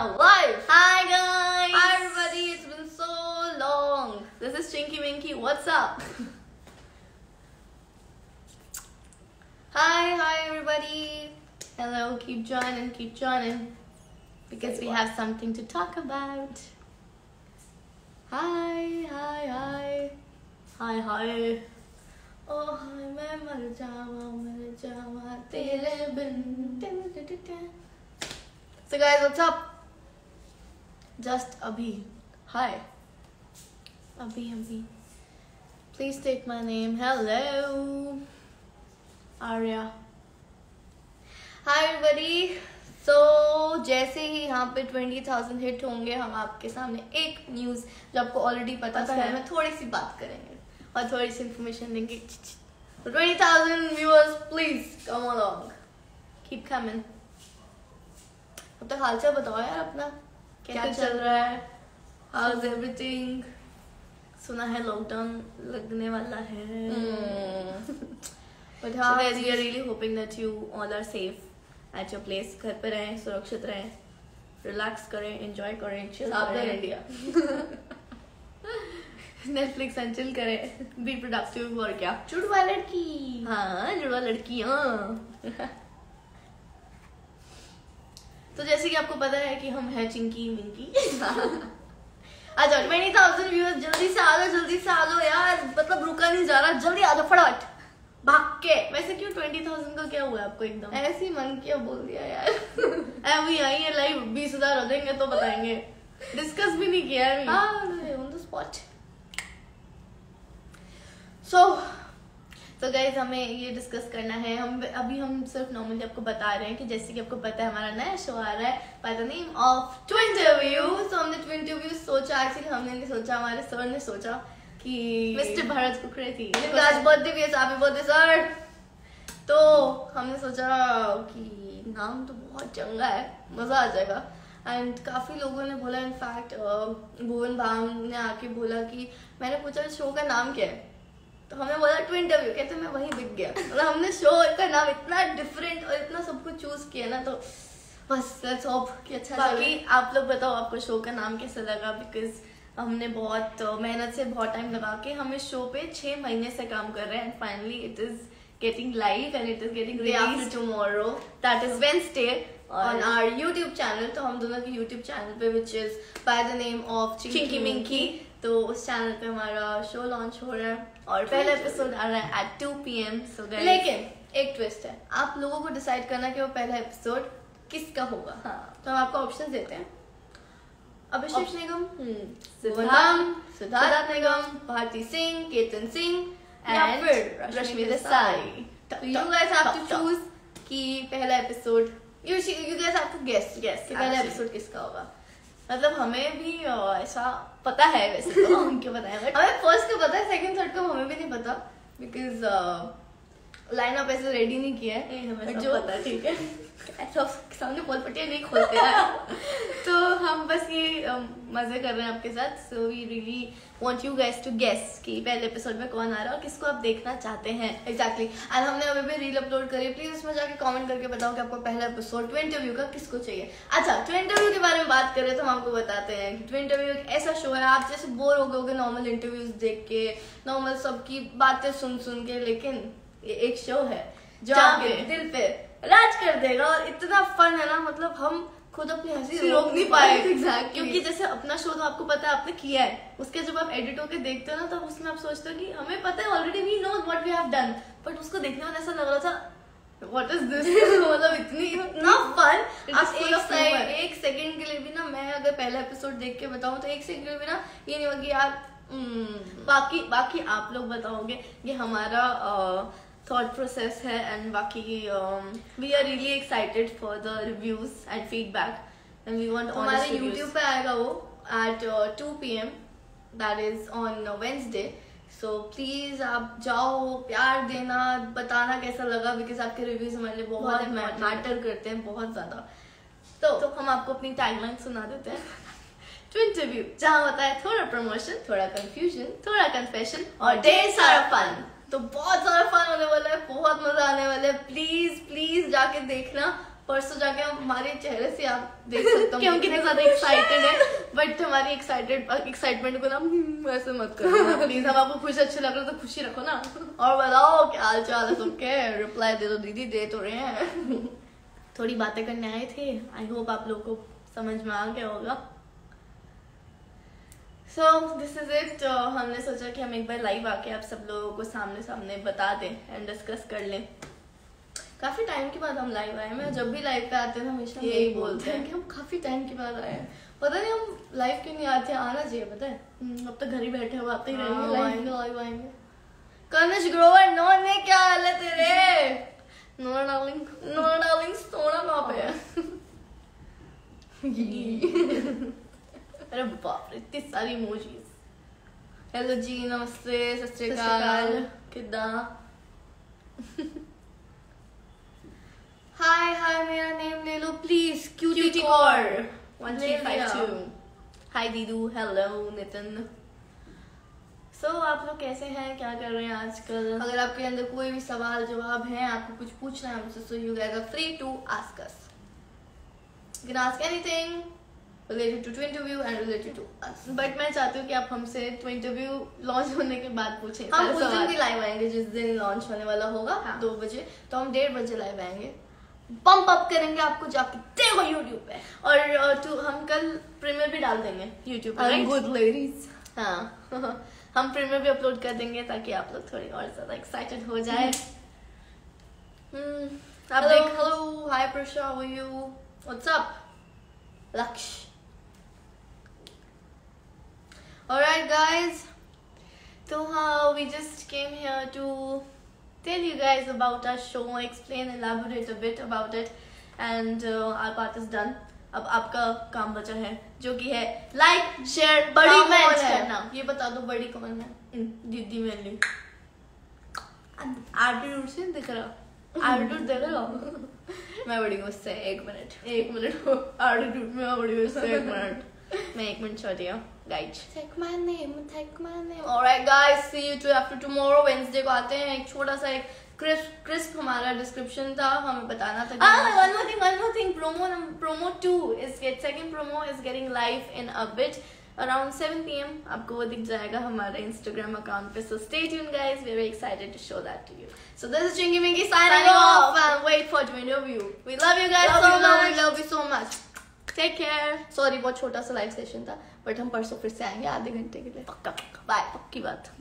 Live! Hi guys! Hi everybody, it's been so long. This is Chinky Winky, what's up? hi, hi everybody. Hello, keep joining, keep joining. Because Say we what? have something to talk about. Hi, hi, hi. Hi, hi. ओ हाय मैं मर जावा मर जावा तेरे बिन So guys, what's up? Just अभी। Hi अभी अभी। Please take my name hello Arya hi everybody so जैसे ही यहाँ पे ट्वेंटी थाउज़ेंड हिट होंगे हम आपके सामने एक न्यूज़ जो आपको ऑलरेडी पता था मैं थोड़ी सी बात करेंगे और थोड़ी सी इंफॉर्मेशन देंगे twenty thousand viewers please come along keep coming अब तक हालचाल बताओ यार अपना। क्या चल रहा है? हाउस एवरीथिंग सुना है लॉकडाउन लगने वाला है। बट हाँ guys, we are really hoping that you all are safe at your place घर पे रहें सुरक्षित रहें रिलैक्स करें एंजॉय करें सावधान करें। इंडिया नेटफ्लिक्स एंड चिल करें। बी प्रोडक्टिव और क्या। चुड़वा लड़की। हाँ जुड़वा लड़कियाँ तो जैसे कि आपको पता है कि हम है चिंकी मिंकी। अच्छा ट्वेंटी थाउज़ेंड व्यूअर्स जल्दी से आ जाओ जल्दी से आ जाओ यार। मतलब रुका नहीं जा रहा जल्दी आ जाओ फटाफट। भाग के। वैसे क्यों ट्वेंटी थाउज़ेंड का क्या हुआ आपको एकदम? ऐसे ही मन किया बोल दिया यार। अभी आई है लाइव बीस हज़ार हो जाएँगे तो बताएँगे। डिस्कस भी नहीं किया है हाँ ऑन द स्पॉट सो तो गाइज़ हमें ये डिस्कस करना है। हम अभी हम सिर्फ़ नॉर्मली आपको बता रहे हैं कि जैसे कि आपको पता है हमारा नया शो आ रहा है द नेम ऑफ़ ट्विंटरव्यू तो हमने ट्विंटरव्यू सोचा एक्चुअली हमने नहीं सोचा हमारे सर ने सोचा कि मिस्टर भरत कुकरे थी जिनका आज बर्थडे भी है हैप्पी बर्थडे सर तो हमने सोचा कि नाम तो बहुत चंगा है मज़ा आ जाएगा। एंड काफ़ी लोगों ने बोला इनफैक्ट भुवन भाँग ने आके बोला कि मैंने पूछा शो का नाम क्या है? तो हमें बोला टू इंटरव्यू कहते मैं वहीं दिख गया। मतलब हमने शो का नाम इतना डिफरेंट और इतना सब कुछ चूज़ किया ना तो बस लेट्स होप कि अच्छा बाकी आप लोग बताओ आपको शो का नाम कैसा लगा? बिकॉज़ हमने बहुत मेहनत से बहुत टाइम लगा के हम इस शो पे छह महीने से काम कर रहे हैं and finally it is getting live and it is getting Day after release tomorrow that is Wednesday on our YouTube channel तो हम दोनों के YouTube चैनल पे which is by the name of Chinky, Chinky Minky. तो उस channel पे हमारा show launch हो रहा है और पहला एपिसोड आ रहा है एट 2 पीएम सो लेकिन एक ट्विस्ट है। आप लोगों को डिसाइड करना कि वो पहला एपिसोड किसका होगा। हाँ। तो हम आपको ऑप्शन देते हैं। Abhishek Nigam Siddharth Siddharth Siddharth Nigam Bharti Singh Ketan Singh and Rashmi Desai Desai. You guys have to. Choose कि पहला episode you you guys have to guess Guess, कि पहला एपिसोड किसका होगा। मतलब हमें भी ऐसा पता है वैसे तो हम क्यों पता है बट हमें फ़र्स्ट को पता है सेकंड थर्ड को हमें भी नहीं पता बिकॉज़ लाइन अप ऐसे रेडी नहीं किया है। जो पता है, ठीक है। सामने पोल पट्टियाँ नहीं खोलते हैं। तो हम बस ये मज़े कर रहे हैं आपके साथ। So we really want you guys to guess कि पहले एपिसोड में कौन आ रहा है और किसको आप देखना चाहते हैं। एग्जैक्टली एंड हमने अभी भी रील अपलोड करी प्लीज़ उसमें जाके कमेंट करके बताओ कि आपको पहला एपिसोड ट्विन इंटरव्यू का किसको चाहिए। अच्छा ट्विन इंटरव्यू के बारे में बात करें तो हम आपको बताते हैं कि ट्विन इंटरव्यू एक ऐसा शो है। आप जैसे बोर हो गए नॉर्मल इंटरव्यूज़ देख के नॉर्मल सबकी बातें सुन सुन के लेकिन ये एक शो है जो आपके दिल पे राज कर देगा और इतना फन है ना मतलब हम खुद अपनी हँसी रोक नहीं पाए। Exactly. क्योंकि जैसे अपना शो तो आपको पता है आपने किया है। उसके जब आप एडिट होके देखते हो ना तो उसमें आप सोचते हो कि हमें पता है already we know what we have done but उसको देखने में ऐसा लग रहा था व्हाट इज़ दिस मतलब इतनी इतना फन आप एक of से- humor. एक सेकंड के लिए भी ना मैं अगर पहला एपिसोड देख के बताऊँ तो एक सेकंड के लिए भी ना ये नहीं होगी यार हम्म, बाकी बाकी आप लोग बताओगे ये हमारा थॉट प्रोसेस है एंड बाकी we are really excited for the reviews and feedback and we want हमारे यूट्यूब पे आएगा वो at two P M that is on Wednesday so please आप जाओ प्यार देना बताना कैसा लगा बिकॉज़ आपके रिव्यूज़ हमारे लिए बहुत बहुत मैटर करते हैं बहुत ज़्यादा। तो तो हम आपको अपनी टाइमलाइन सुना देते हैं। टू इंटरव्यू जहाँ होता है थोड़ा प्रमोशन थोड़ा कंफ्यूजन थोड़ा कन्फेशन और ढेर सारा फन तो बहुत सारा फन होने वाला है बहुत मज़ा आने वाला है। प्लीज़ प्लीज़ जाके देखना। परसों जाके हम हमारे चेहरे से आप देख सकते हो कि हम कितने ज़्यादा एक्साइटेड है। बट हमारी एक्साइटेड एक्साइटमेंट को ना हम्म, ऐसे मत करो। प्लीज़ हम आपको खुश अच्छे लग रहे हो तो खुशी रखो ना। और बताओ क्या हाल चाल है सबके? रिप्लाई दे दो दीदी दे तो रहे हैं। थोड़ी बातें करने आए थे। आई होप आप लोग को समझ में आ गया होगा। सो दिस इज़ इट हमने सोचा कि हम एक बार लाइव आके आप सब लोगों को सामने सामने बता दें एंड डिस्कस कर लें। काफ़ी टाइम के बाद हम लाइव आए मैं जब भी लाइव पे आते हैं हमेशा यही बोलते हैं कि हम काफ़ी टाइम के बाद आए हैं। पता नहीं हम लाइव क्यों नहीं आते आना चाहिए पता है? हम्म, अब तो घर ही बैठे हुए आते ही रहेंगे। हाँ, लाइव आएँगे, कनिश ग्रोवर नो ने क्या हाल है तेरे? नो डार्लिंग नो डार्लिंग सोना कहाँ पे है। अरे बाप रे इतनी सारी इमोजीज हेलो जी नमस्ते सत श्री सत श्री अकाल। अकाल। किदा? हाय हाय मेरा नेम ले लो please cutie core Core. One three ले फाइव लिया। टू हाय दीदू हेलो नितिन। सो so, आप लोग कैसे हैं? क्या कर रहे हैं आजकल? अगर आपके अंदर कोई भी सवाल जवाब है आपको कुछ पूछना है मुझसे so you are free to ask us You can ask anything to twin interview and related to us. But मैं चाहती हूँ कि आप हमसे twin interview लॉन्च होने के बाद पूछें। हम उस दिन भी लाइव आएँगे जिस दिन लॉन्च होने वाला होगा हाँ। दो बजे। तो हम डेढ़ बजे लाइव आएँगे। पंप अप करेंगे आपको जाके देखो यूट्यूब पे। और तो हम कल प्रीमियर भी डाल देंगे यूट्यूब पे right? गुड लेडीज़ हाँ। हम प्रीमियर भी अपलोड कर देंगे ताकि आप लोग थोड़ी और ज़्यादा एक्साइटेड हो जाए। हम्म, आप हेलो देख hello hi Prasha how you What's up? Laksh. Alright, guys. So, uh, we just came here to tell you guys about our show, explain, elaborate a bit about it, and uh, our part is done. अब आपका काम बचा है जो कि है like share बड़ी कौन कमेंट है? करना। ये बता दो बड़ी कौन है। हम्म, दीदी मेरी एटीट्यूड से दिख रहा। एटीट्यूड देख रहा मैं बड़ी गुस्से है एक मिनट। एक मिनट। एटीट्यूड में बड़ी वैसे एक मिनट। मैं एक मिनट छोड़ी guys take my name take my name alright guys see you to after tomorrow Wednesday को आते हैं। एक छोटा सा एक क्रिस्प क्रिस्प हमारा डिस्क्रिप्शन था हमें बताना था हाँ one more thing one more thing promo promo 2 is get second promo is getting live in a bit around 7 PM आपको वो दिख जाएगा हमारे इंस्टाग्राम अकाउंट पे। So stay tuned guys we are excited to show that to you so this is चिंगी मिंगी signing off and wait for take care sorry बहुत छोटा सा लाइव सेशन था बट हम परसों फिर से आएँगे आधे घंटे के लिए। पक्का पक्का। बाय पक्की बात।